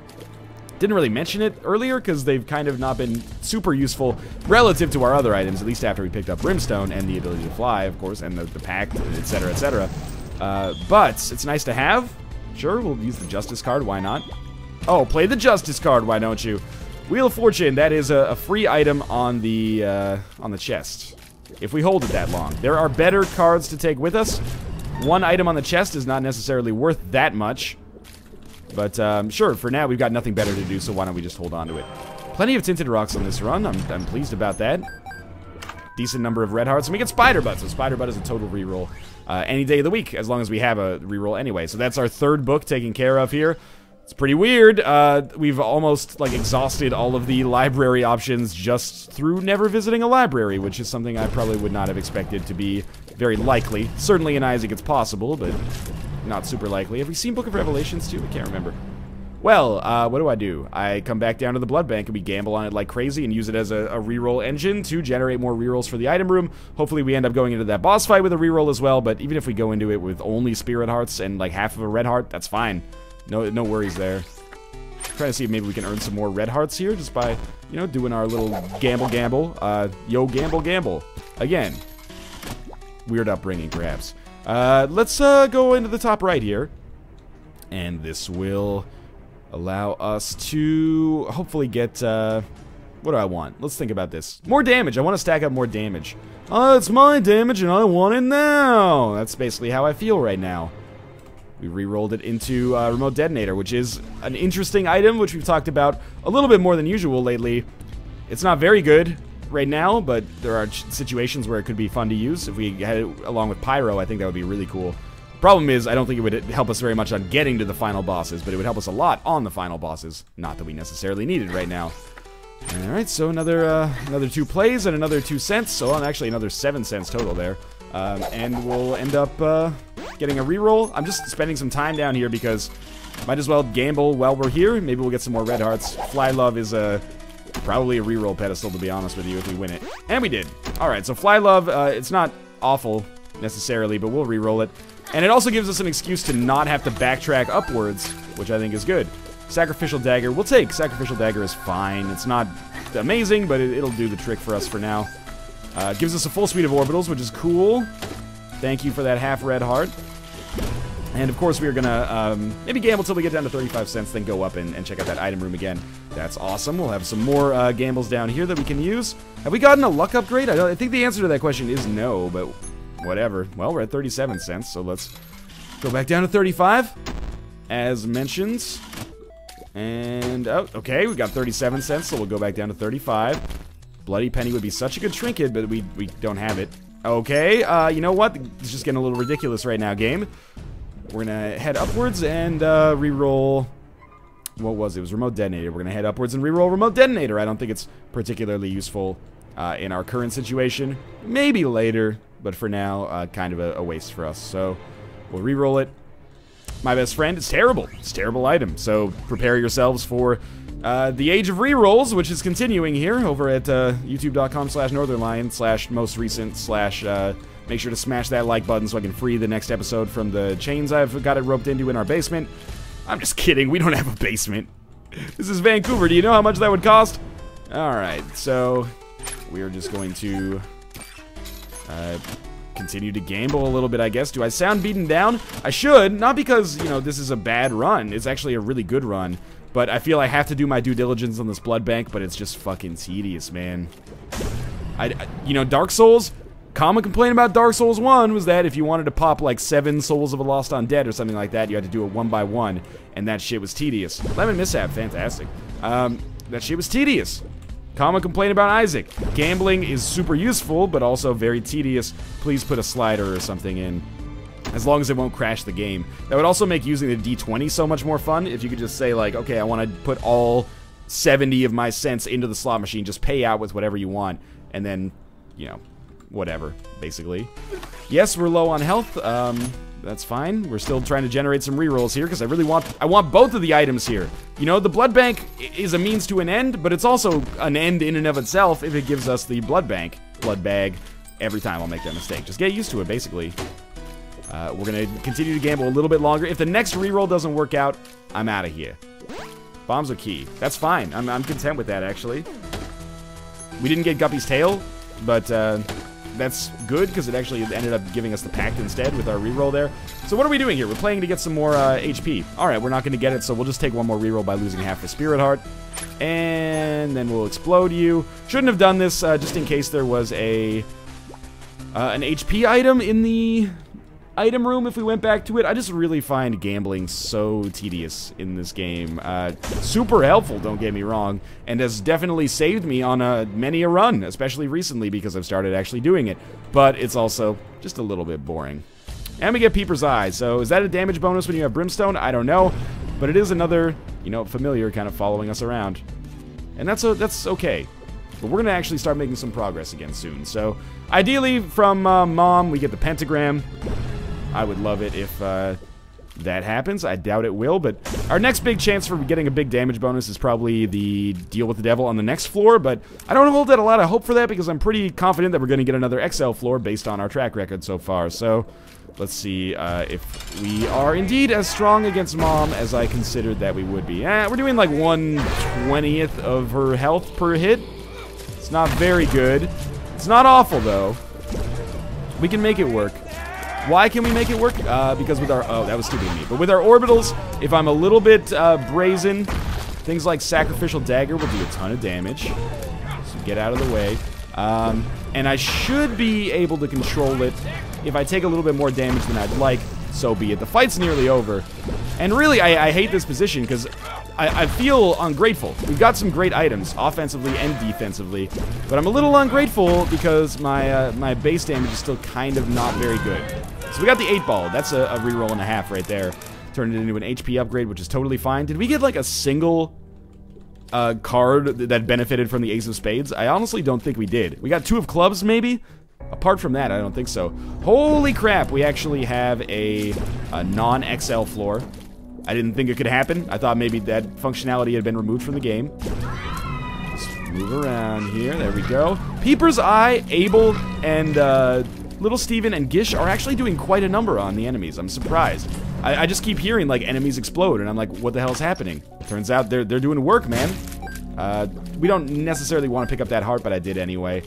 Didn't really mention it earlier because they've kind of not been super useful relative to our other items, at least after we picked up Brimstone and the ability to fly, of course, and the, the etc., etc. Uh, but it's nice to have. Sure, we'll use the Justice card, why not? Oh, play the Justice card, why don't you? Wheel of Fortune, that is a, a free item on the, uh, on the chest. If we hold it that long. There are better cards to take with us, one item on the chest is not necessarily worth that much. But, um, sure, for now we've got nothing better to do, so why don't we just hold on to it. Plenty of Tinted Rocks on this run. I'm, I'm pleased about that. Decent number of Red Hearts. And we get Spider Butt, so Spider Butt is a total reroll uh, any day of the week, as long as we have a reroll anyway. So that's our third book taken care of here. It's pretty weird. Uh, we've almost, like, exhausted all of the library options just through never visiting a library, which is something I probably would not have expected to be very likely. Certainly in Isaac it's possible, but not super likely. Have we seen Book of Revelations too? I can't remember. Well, uh, what do I do? I come back down to the blood bank and we gamble on it like crazy and use it as a, a reroll engine to generate more rerolls for the item room. Hopefully we end up going into that boss fight with a reroll as well, but even if we go into it with only spirit hearts and like half of a red heart, that's fine. No, no worries there. trying to see if maybe we can earn some more red hearts here just by, you know, doing our little gamble gamble. Uh, yo, gamble gamble. Again, weird upbringing, perhaps. Uh, let's uh, go into the top right here. And this will allow us to hopefully get... Uh, what do I want? Let's think about this. More damage. I want to stack up more damage. Oh, it's my damage and I want it now. That's basically how I feel right now. We re-rolled it into uh, Remote Detonator, which is an interesting item, which we've talked about a little bit more than usual lately. It's not very good right now, but there are situations where it could be fun to use. If we had it along with Pyro, I think that would be really cool. Problem is, I don't think it would help us very much on getting to the final bosses, but it would help us a lot on the final bosses. Not that we necessarily need it right now. Alright, so another uh, another two plays and another two cents, so on actually another seven cents total there. Um, and we'll end up uh, getting a reroll. I'm just spending some time down here because might as well gamble while we're here. Maybe we'll get some more red hearts. Fly Love is a Probably a reroll pedestal, to be honest with you, if we win it. And we did. Alright, so Fly Love, uh, it's not awful, necessarily, but we'll reroll it. And it also gives us an excuse to not have to backtrack upwards, which I think is good. Sacrificial Dagger. We'll take Sacrificial Dagger is fine. It's not amazing, but it, will do the trick for us for now. Uh, gives us a full suite of orbitals, which is cool. Thank you for that half red heart. And of course, we are gonna um, maybe gamble till we get down to 35 cents, then go up and, and, check out that item room again. That's awesome. We'll have some more uh, gambles down here that we can use. Have we gotten a luck upgrade? I, I think the answer to that question is no, but whatever. Well, we're at 37 cents, so let's go back down to 35, as mentioned. And, oh, okay, we got 37 cents, so we'll go back down to 35. Bloody Penny would be such a good trinket, but we, we don't have it. Okay, uh, you know what? It's just getting a little ridiculous right now, game. We're gonna head upwards and uh, re-roll... What was it? It was Remote Detonator. We're gonna head upwards and re-roll Remote Detonator. I don't think it's particularly useful uh, in our current situation. Maybe later, but for now, uh, kind of a, a, waste for us. So we'll re-roll it. My best friend, it's terrible. It's terrible item. So prepare yourselves for uh, the age of re-rolls, which is continuing here over at uh, youtube.com slash northernlion slash most recent slash uh, make sure to smash that like button so I can free the next episode from the chains I've got it roped into in our basement. I'm just kidding. We don't have a basement. This is Vancouver. Do you know how much that would cost? Alright, so we are just going to uh, continue to gamble a little bit, I guess. Do I sound beaten down? I should, not because, you know, this is a bad run. It's actually a really good run. But I feel I have to do my due diligence on this blood bank, but it's just fucking tedious, man. I, I you know, Dark Souls, common complaint about Dark Souls 1 was that if you wanted to pop like seven Souls of a Lost Undead or something like that, you had to do it one by one, and that shit was tedious. Lemon Mishap, fantastic. Um, that shit was tedious. Common complaint about Isaac. Gambling is super useful, but also very tedious. Please put a slider or something in. As long as it won't crash the game. That would also make using the D20 so much more fun if you could just say, like, okay, I want to put all 70 of my cents into the slot machine, just pay out with whatever you want, and then, you know, whatever, basically. Yes, we're low on health. Um, that's fine. We're still trying to generate some rerolls here because I really want I want both of the items here. You know, the blood bank is a means to an end, but it's also an end in and of itself if it gives us the blood bank, blood bag, every time I'll make that mistake. Just get used to it, basically. Uh, we're going to continue to gamble a little bit longer. If the next reroll doesn't work out, I'm out of here. Bombs are key. That's fine. I'm, I'm content with that, actually. We didn't get Guppy's tail, but uh, that's good because it actually ended up giving us the pact instead with our reroll there. So what are we doing here? We're playing to get some more uh, HP. All right, we're not going to get it, so we'll just take one more reroll by losing half the Spirit Heart. And then we'll explode you. Shouldn't have done this uh, just in case there was a uh, an HP item in the item room if we went back to it. I just really find gambling so tedious in this game. Uh, super helpful, don't get me wrong, and has definitely saved me on a, many a run, especially recently because I've started actually doing it. But it's also just a little bit boring. And we get Peeper's Eye, so is that a damage bonus when you have Brimstone? I don't know, but it is another, you know, familiar kind of following us around. And that's, a, that's okay. But we're going to actually start making some progress again soon. So, ideally, from uh, Mom, we get the Pentagram. I would love it if uh, that happens. I doubt it will, but our next big chance for getting a big damage bonus is probably the deal with the devil on the next floor, but I don't hold that a lot of hope for that because I'm pretty confident that we're going to get another XL floor based on our track record so far. So let's see uh, if we are indeed as strong against Mom as I considered that we would be. Eh, we're doing like 1 20th of her health per hit. It's not very good. It's not awful, though. We can make it work. Why can we make it work? Uh, because with our... Oh, that was stupid of me. But with our orbitals, if I'm a little bit uh, brazen, things like Sacrificial Dagger will do a ton of damage. So get out of the way. Um, and I should be able to control it. If I take a little bit more damage than I'd like, so be it. The fight's nearly over. And really, I, I hate this position because I, I, feel ungrateful. We've got some great items, offensively and defensively, but I'm a little ungrateful because my uh, my base damage is still kind of not very good. So we got the 8 ball. That's a, a reroll and a half right there. Turned it into an HP upgrade, which is totally fine. Did we get like a single uh, card that benefited from the Ace of Spades? I honestly don't think we did. We got two of clubs, maybe? Apart from that, I don't think so. Holy crap, we actually have a, a non-XL floor. I didn't think it could happen. I thought maybe that functionality had been removed from the game. Let's move around here. There we go. Peeper's Eye, Abel, and uh, Little Steven and Gish are actually doing quite a number on the enemies. I'm surprised. I, I just keep hearing, like, enemies explode, and I'm like, what the hell's happening? Turns out they're, they're doing work, man. Uh, we don't necessarily want to pick up that heart, but I did anyway.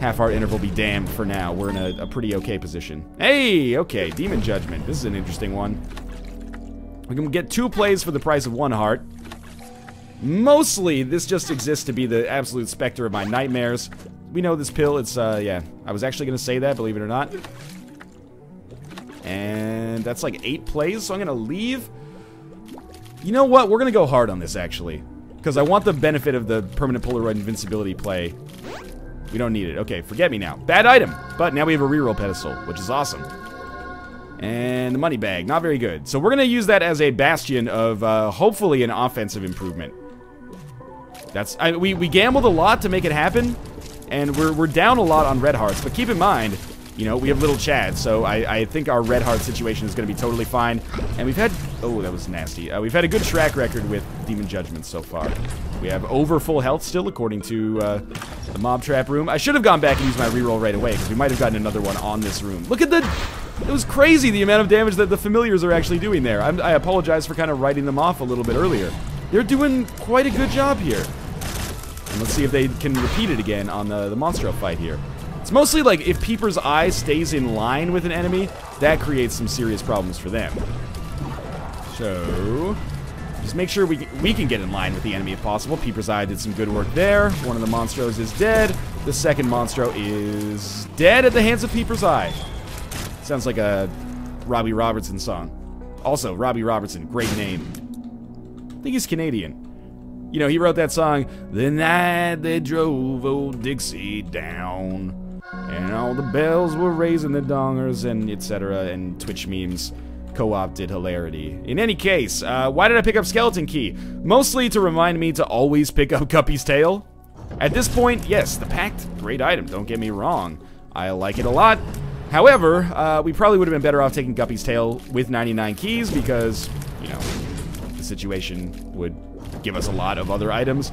Half heart interval be damned for now. We're in a, a pretty okay position. Hey, okay, Demon Judgment. This is an interesting one. We can get two plays for the price of one heart. Mostly, this just exists to be the absolute specter of my nightmares. We know this pill, it's, uh, yeah. I was actually going to say that, believe it or not. And that's like eight plays, so I'm going to leave. You know what? We're going to go hard on this, actually. Because I want the benefit of the permanent Polaroid invincibility play. We don't need it. Okay, forget me now. Bad item. But now we have a reroll pedestal, which is awesome. And the money bag, not very good. So we're going to use that as a bastion of, uh, hopefully, an offensive improvement. That's I, we, we gambled a lot to make it happen, and we're, we're down a lot on red hearts. But keep in mind, you know, we have little Chad, so I, I think our red heart situation is going to be totally fine. And we've had... Oh, that was nasty. Uh, we've had a good track record with Demon Judgment so far. We have over full health still, according to uh, the mob trap room. I should have gone back and used my reroll right away, because we might have gotten another one on this room. Look at the... It was crazy the amount of damage that the familiars are actually doing there. I'm, I apologize for kind of writing them off a little bit earlier. They're doing quite a good job here. And let's see if they can repeat it again on the, the Monstro fight here. It's mostly like if Peeper's eye stays in line with an enemy, that creates some serious problems for them. So, just make sure we, we can get in line with the enemy if possible. Peeper's eye did some good work there. One of the Monstros is dead. The second Monstro is dead at the hands of Peeper's eye. Sounds like a Robbie Robertson song. Also, Robbie Robertson, great name. I think he's Canadian. You know, he wrote that song, The Night They Drove Old Dixie Down. And all the bells were raising the dongers and etc. and Twitch memes co-opted hilarity. In any case, uh, why did I pick up Skeleton Key? Mostly to remind me to always pick up Guppy's Tail. At this point, yes, the Pact, great item, don't get me wrong. I like it a lot. However, uh, we probably would have been better off taking Guppy's Tail with 99 keys because, you know, the situation would give us a lot of other items.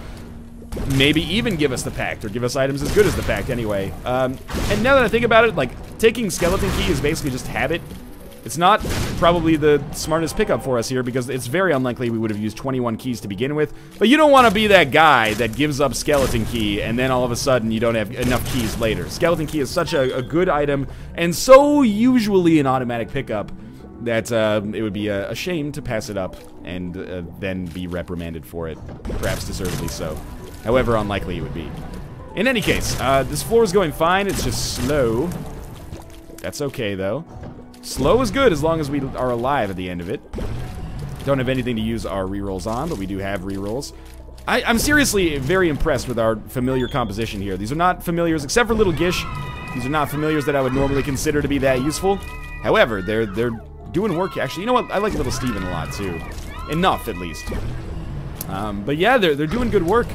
Maybe even give us the pact, or give us items as good as the pact anyway. Um, and now that I think about it, like, taking Skeleton Key is basically just habit. It's not probably the smartest pickup for us here because it's very unlikely we would have used 21 keys to begin with. But you don't want to be that guy that gives up Skeleton Key and then all of a sudden you don't have enough keys later. Skeleton Key is such a, a good item and so usually an automatic pickup that uh, it would be a, a, shame to pass it up and uh, then be reprimanded for it, perhaps deservedly so. However unlikely it would be. In any case, uh, this floor is going fine, it's just slow. That's okay, though. Slow is good as long as we are alive at the end of it. Don't have anything to use our rerolls on, but we do have rerolls. I, I'm seriously very impressed with our familiar composition here. These are not familiars, except for Little Gish. These are not familiars that I would normally consider to be that useful. However, they're they're doing work. Actually, you know what? I like Little Steven a lot, too. Enough, at least. Um, but yeah, they're, they're doing good work.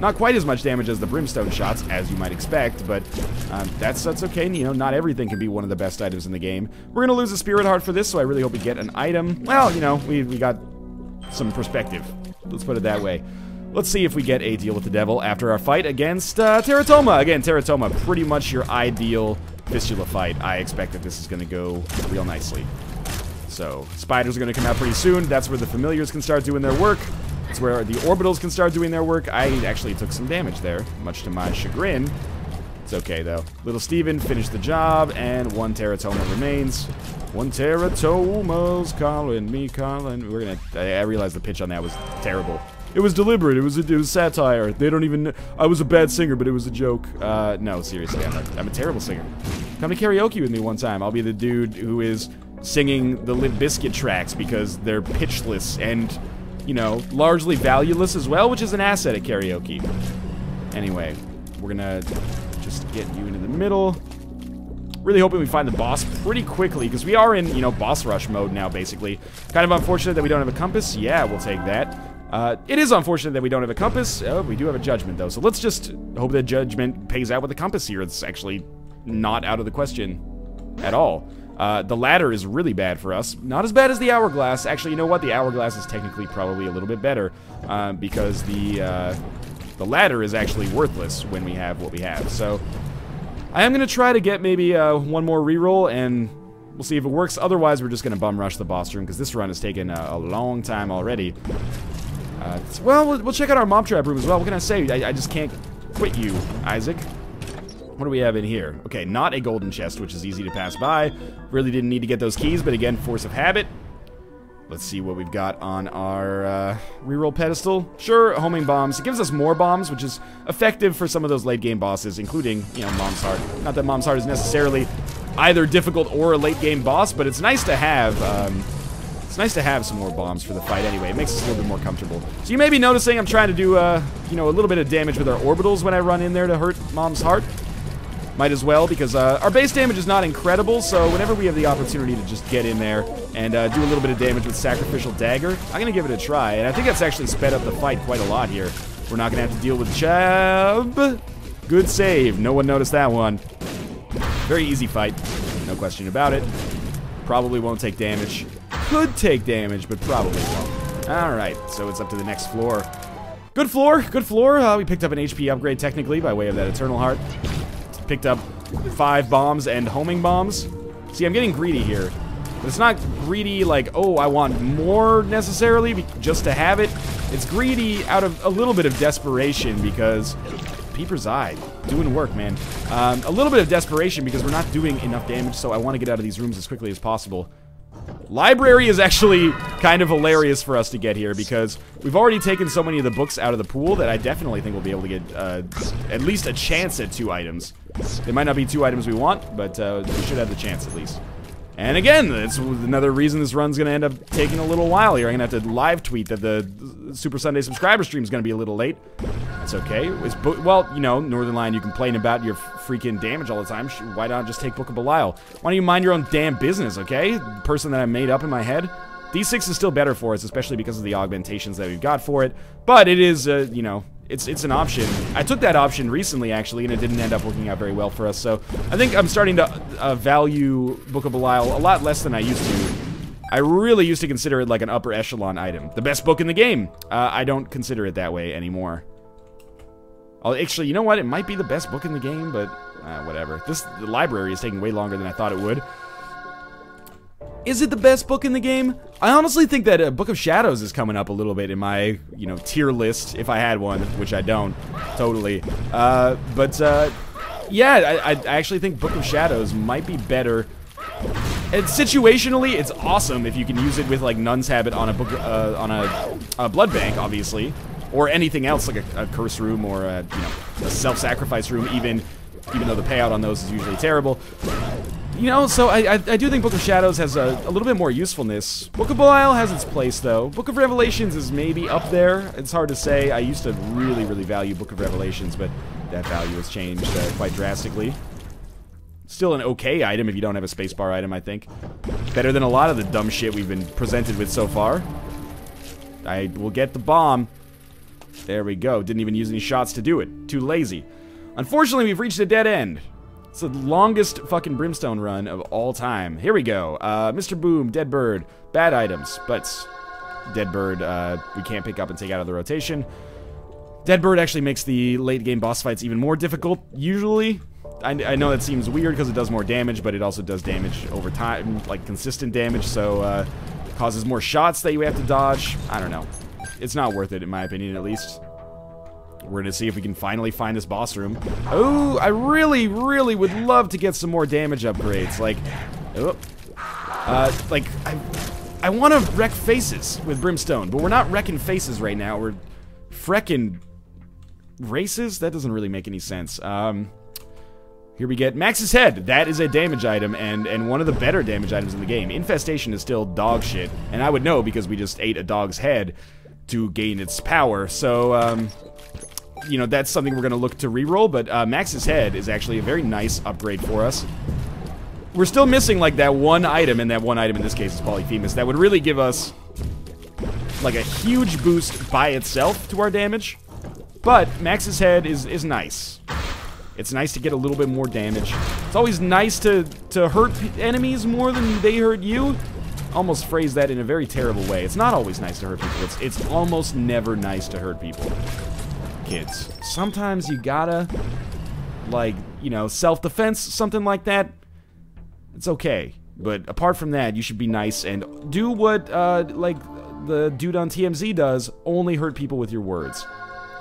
Not quite as much damage as the Brimstone shots, as you might expect, but um, that's that's okay. You know, not everything can be one of the best items in the game. We're going to lose a Spirit Heart for this, so I really hope we get an item. Well, you know, we, we got some perspective. Let's put it that way. Let's see if we get a deal with the devil after our fight against uh, Teratoma. Again, Teratoma, pretty much your ideal Fistula fight. I expect that this is going to go real nicely. So, spiders are going to come out pretty soon. That's where the familiars can start doing their work. It's where the orbitals can start doing their work. I actually took some damage there, much to my chagrin. It's okay, though. Little Steven finished the job, and one Teratoma remains. One Teratoma's calling me, calling. We're gonna... I, I realized the pitch on that was terrible. It was deliberate. It was, it was satire. They don't even... I was a bad singer, but it was a joke. Uh, no, seriously, I'm a, I'm a terrible singer. Come to karaoke with me one time. I'll be the dude who is singing the Limp tracks because they're pitchless and, you know, largely valueless as well, which is an asset at karaoke. Anyway, we're gonna just get you into the middle. Really hoping we find the boss pretty quickly, because we are in, you know, boss rush mode now, basically. Kind of unfortunate that we don't have a compass. Yeah, we'll take that. Uh, it is unfortunate that we don't have a compass. Oh, we do have a judgment, though. So let's just hope that judgment pays out with the compass here. It's actually not out of the question at all. Uh, the ladder is really bad for us. Not as bad as the hourglass. Actually, you know what? The hourglass is technically probably a little bit better uh, because the uh, the ladder is actually worthless when we have what we have. So I am going to try to get maybe uh, one more reroll and we'll see if it works. Otherwise, we're just going to bum rush the boss room because this run has taken a, a long time already. Uh, well, well, we'll check out our mob trap room as well. What can I say? I, I just can't quit you, Isaac. What do we have in here? Okay, not a golden chest, which is easy to pass by. Really didn't need to get those keys, but again, force of habit. Let's see what we've got on our uh, reroll pedestal. Sure, homing bombs. It gives us more bombs, which is effective for some of those late game bosses, including, you know, Mom's Heart. Not that Mom's Heart is necessarily either difficult or a late game boss, but it's nice to have. Um, it's nice to have some more bombs for the fight anyway. It makes us a little bit more comfortable. So you may be noticing I'm trying to do, uh, you know, a little bit of damage with our orbitals when I run in there to hurt Mom's Heart. Might as well, because uh, our base damage is not incredible, so whenever we have the opportunity to just get in there and uh, do a little bit of damage with Sacrificial Dagger, I'm going to give it a try. And I think that's actually sped up the fight quite a lot here. We're not going to have to deal with Chub. Good save. No one noticed that one. Very easy fight. No question about it. Probably won't take damage. Could take damage, but probably won't. Alright, so it's up to the next floor. Good floor, good floor. Uh, we picked up an HP upgrade technically by way of that Eternal Heart picked up five bombs and homing bombs. See, I'm getting greedy here. But it's not greedy like, oh, I want more necessarily just to have it. It's greedy out of a little bit of desperation because Peeper's Eye, doing work, man. Um, a little bit of desperation because we're not doing enough damage, so I want to get out of these rooms as quickly as possible. Library is actually kind of hilarious for us to get here because we've already taken so many of the books out of the pool that I definitely think we'll be able to get uh, at least a chance at two items. They might not be two items we want, but uh, we should have the chance at least. And again, that's another reason this run's going to end up taking a little while here. I'm going to have to live tweet that the Super Sunday subscriber stream is going to be a little late. That's okay. It's well, you know, Northernlion, you complain about your freaking damage all the time. Why not just take Book of Belial? Why don't you mind your own damn business, okay? The person that I made up in my head. D6 is still better for us, especially because of the augmentations that we've got for it. But it is, uh, you know, it's it's an option. I took that option recently, actually, and it didn't end up working out very well for us. So I think I'm starting to uh, value Book of Belial a lot less than I used to. I really used to consider it like an upper echelon item. The best book in the game. Uh, I don't consider it that way anymore. Oh, actually, you know what? It might be the best book in the game, but uh, whatever. This the library is taking way longer than I thought it would. Is it the best book in the game? I honestly think that uh, Book of Shadows is coming up a little bit in my, you know, tier list, if I had one, which I don't, totally. Uh, but, uh, yeah, I, I actually think Book of Shadows might be better. And situationally, it's awesome if you can use it with, like, Nun's Habit on a book, uh, on a, a blood bank, obviously. Or anything else, like a, a curse room or, a, you know, a self-sacrifice room, even, even though the payout on those is usually terrible. You know, so I, I, I, do think Book of Shadows has a, a, little bit more usefulness. Book of Belial has its place, though. Book of Revelations is maybe up there. It's hard to say. I used to really, really value Book of Revelations, but that value has changed uh, quite drastically. Still an okay item if you don't have a spacebar item, I think. Better than a lot of the dumb shit we've been presented with so far. I will get the bomb. There we go. Didn't even use any shots to do it. Too lazy. Unfortunately, we've reached a dead end. It's the longest fucking brimstone run of all time. Here we go. Uh, Mr. Boom, Dead Bird, bad items, but Dead Bird uh, we can't pick up and take out of the rotation. Dead Bird actually makes the late game boss fights even more difficult, usually. I, I know that seems weird because it does more damage, but it also does damage over time, like consistent damage, so uh, causes more shots that you have to dodge. I don't know. It's not worth it, in my opinion, at least. We're gonna see if we can finally find this boss room. Oh, I really, really would love to get some more damage upgrades. Like, oh, uh, like, I, I want to wreck faces with Brimstone, but we're not wrecking faces right now. We're frecking races? That doesn't really make any sense. Um, here we get Max's Head. That is a damage item, and, and one of the better damage items in the game. Infestation is still dog shit, and I would know because we just ate a dog's head to gain its power. So, um, you know, that's something we're going to look to reroll, but uh, Max's Head is actually a very nice upgrade for us. We're still missing, like, that one item, and that one item in this case is Polyphemus. That would really give us, like, a huge boost by itself to our damage. But Max's Head is, is nice. It's nice to get a little bit more damage. It's always nice to, to hurt enemies more than they hurt you. Almost phrase that in a very terrible way. It's not always nice to hurt people. It's, it's almost never nice to hurt people kids. Sometimes you gotta, like, you know, self-defense, something like that. It's okay. But apart from that, you should be nice and do what, uh, like, the dude on TMZ does, only hurt people with your words.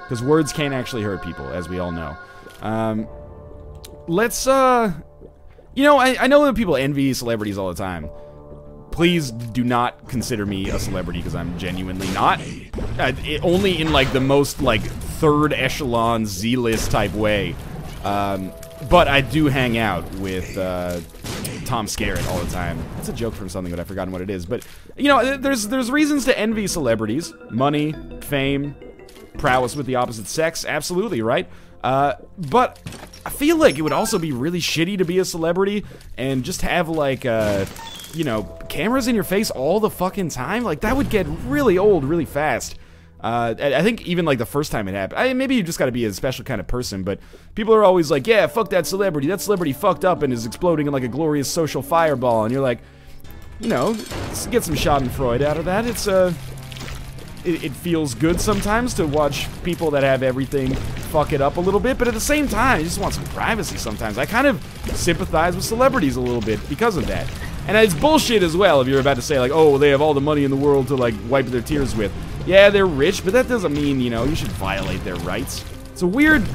Because words can't actually hurt people, as we all know. Um, let's, uh... You know, I, I know that people envy celebrities all the time. Please do not consider me a celebrity because I'm genuinely not. Uh, it, only in, like, the most, like, third echelon Z-list type way. Um, but I do hang out with uh, Tom Skerritt all the time. It's a joke from something, but I've forgotten what it is. But you know, there's there's reasons to envy celebrities: money, fame, prowess with the opposite sex. Absolutely, right? Uh, but I feel like it would also be really shitty to be a celebrity and just have like uh, you know, cameras in your face all the fucking time. Like that would get really old really fast. Uh, I think even like the first time it happened, I, maybe you just got to be a special kind of person. But people are always like, "Yeah, fuck that celebrity. That celebrity fucked up and is exploding in like a glorious social fireball." And you're like, you know, get some Schadenfreude out of that. It's uh, it, it, feels good sometimes to watch people that have everything fuck it up a little bit. But at the same time, you just want some privacy. Sometimes I kind of sympathize with celebrities a little bit because of that. And it's bullshit as well if you're about to say like, oh, they have all the money in the world to like wipe their tears with. Yeah, they're rich, but that doesn't mean, you know, you should violate their rights. It's a weird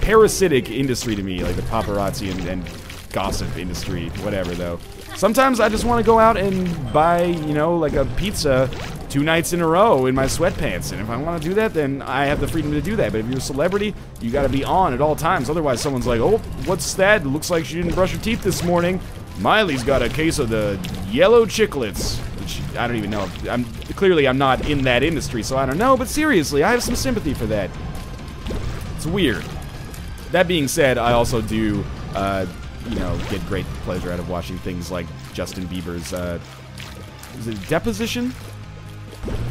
parasitic industry to me, like the paparazzi and, and gossip industry, whatever, though. Sometimes I just want to go out and buy, you know, like a pizza two nights in a row in my sweatpants. And if I want to do that, then I have the freedom to do that. But if you're a celebrity, you got to be on at all times. Otherwise, someone's like, oh, what's that? Looks like she didn't brush her teeth this morning. Miley's got a case of the yellow chiclets. Which I don't even know. I'm Clearly, I'm not in that industry, so I don't know. But seriously, I have some sympathy for that. It's weird. That being said, I also do, uh, you know, get great pleasure out of watching things like Justin Bieber's, uh, is it deposition?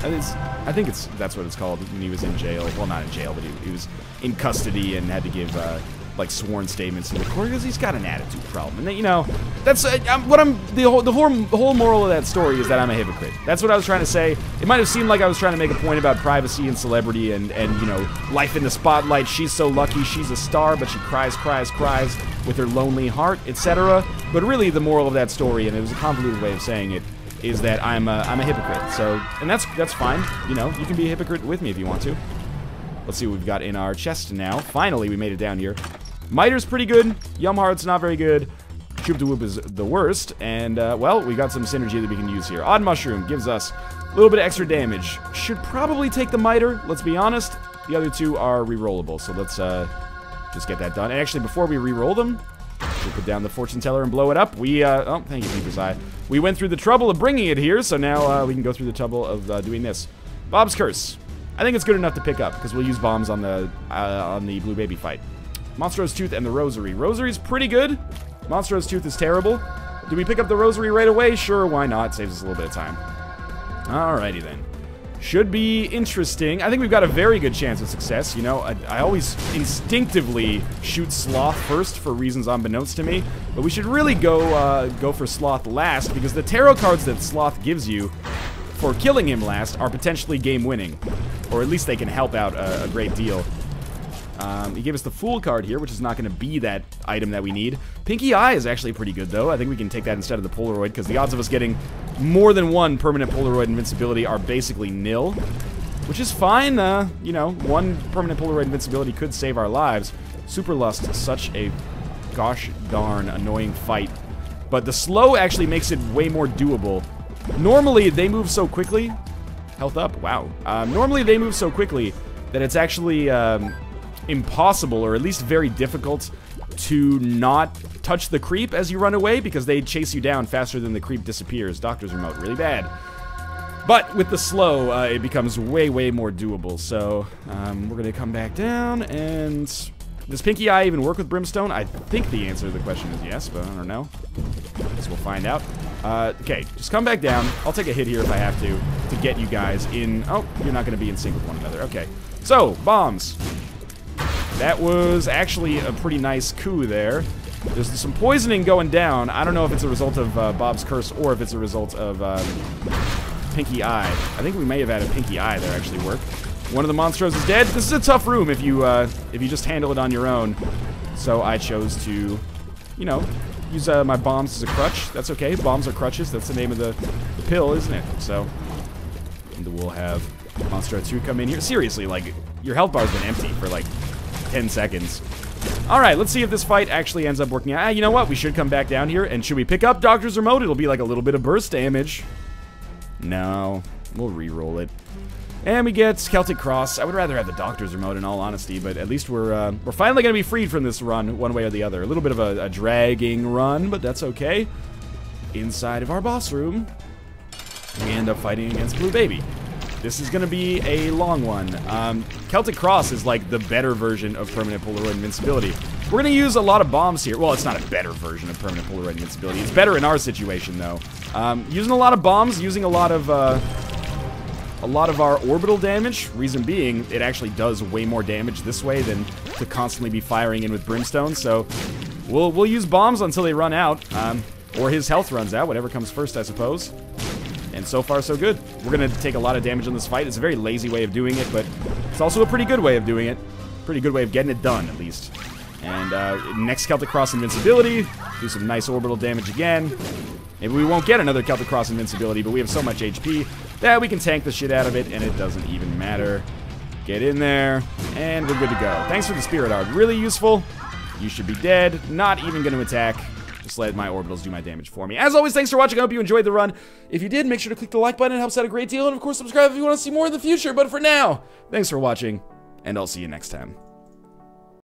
I think it's that's what it's called when he was in jail. Well, not in jail, but he, he was in custody and had to give uh, like sworn statements in the court because he's got an attitude problem. And you know, that's uh, I'm, what I'm. The whole the whole the whole moral of that story is that I'm a hypocrite. That's what I was trying to say. It might have seemed like I was trying to make a point about privacy and celebrity and and you know life in the spotlight. She's so lucky. She's a star, but she cries, cries, cries with her lonely heart, etc. But really, the moral of that story, and it was a convoluted way of saying it, is that I'm a, I'm a hypocrite. So, and that's that's fine. You know, you can be a hypocrite with me if you want to. Let's see what we've got in our chest now. Finally, we made it down here. Miter's pretty good. Yumheart's not very good. Troop de Whoop is the worst. And, uh, well, we got some synergy that we can use here. Odd Mushroom gives us a little bit of extra damage. Should probably take the Miter, let's be honest. The other two are re-rollable, so let's uh, just get that done. And actually, before we re-roll them, we'll put down the Fortune Teller and blow it up. We, uh, oh, thank you, Peeper's Eye. We went through the trouble of bringing it here, so now uh, we can go through the trouble of uh, doing this. Bob's Curse. I think it's good enough to pick up, because we'll use bombs on the, uh, on the Blue Baby fight. Monstro's Tooth and the Rosary. Rosary's pretty good. Monstro's Tooth is terrible. Do we pick up the Rosary right away? Sure, why not? Saves us a little bit of time. Alrighty then. Should be interesting. I think we've got a very good chance of success. You know, I, I, always instinctively shoot Sloth first for reasons unbeknownst to me, but we should really go uh, go for Sloth last because the tarot cards that Sloth gives you for killing him last are potentially game-winning, or at least they can help out a, a great deal. Um, he gave us the Fool card here, which is not going to be that item that we need. Pinky Eye is actually pretty good, though. I think we can take that instead of the Polaroid, because the odds of us getting more than one permanent Polaroid invincibility are basically nil. Which is fine, uh, you know, one permanent Polaroid invincibility could save our lives. Super Lust, such a gosh darn annoying fight. But the slow actually makes it way more doable. Normally, they move so quickly. Health up, wow. Um, normally, they move so quickly that it's actually... Um, impossible, or at least very difficult, to not touch the creep as you run away because they chase you down faster than the creep disappears. Doctor's remote, really bad. But with the slow, uh, it becomes way, way more doable. So um, we're going to come back down and... Does Pinky Eye even work with Brimstone? I think the answer to the question is yes, but I don't know. Guess we'll find out. Uh, okay, just come back down. I'll take a hit here if I have to, to get you guys in... Oh, you're not going to be in sync with one another. Okay. So, bombs. That was actually a pretty nice coup there. There's some poisoning going down. I don't know if it's a result of uh, Bob's curse or if it's a result of um, Pinky Eye. I think we may have had a Pinky Eye there actually work. One of the monstros is dead. This is a tough room if you uh, if you just handle it on your own. So I chose to, you know, use uh, my bombs as a crutch. That's okay. Bombs are crutches. That's the name of the, the pill, isn't it? So And we'll have Monstro 2 come in here. Seriously, like, your health bar's been empty for like 10 seconds. Alright, let's see if this fight actually ends up working out. Ah, you know what? We should come back down here, and should we pick up Doctor's Remote? It'll be like a little bit of burst damage. No. We'll re-roll it. And we get Celtic Cross. I would rather have the Doctor's Remote in all honesty, but at least we're uh, we're finally going to be freed from this run one way or the other. A little bit of a, a dragging run, but that's okay. Inside of our boss room, we end up fighting against Blue Baby. This is going to be a long one. Um, Celtic Cross is like the better version of Permanent Polaroid Invincibility. We're going to use a lot of bombs here. Well, it's not a better version of Permanent Polaroid Invincibility. It's better in our situation, though. Um, using a lot of bombs, using a lot of... Uh, a lot of our orbital damage. Reason being, it actually does way more damage this way than to constantly be firing in with Brimstone. So we'll we'll use bombs until they run out, um, or his health runs out, whatever comes first, I suppose. And so far, so good. We're going to take a lot of damage in this fight. It's a very lazy way of doing it, but it's also a pretty good way of doing it. Pretty good way of getting it done, at least. And uh, next Celtic Cross Invincibility, do some nice orbital damage again. Maybe we won't get another Celtic Cross Invincibility, but we have so much HP that we can tank the shit out of it, and it doesn't even matter. Get in there, and we're good to go. Thanks for the Spirit Heart. Really useful. You should be dead. Not even going to attack. Just let my orbitals do my damage for me. As always, thanks for watching. I hope you enjoyed the run. If you did, make sure to click the like button. It helps out a great deal. And of course, subscribe if you want to see more in the future. But for now, thanks for watching, and I'll see you next time.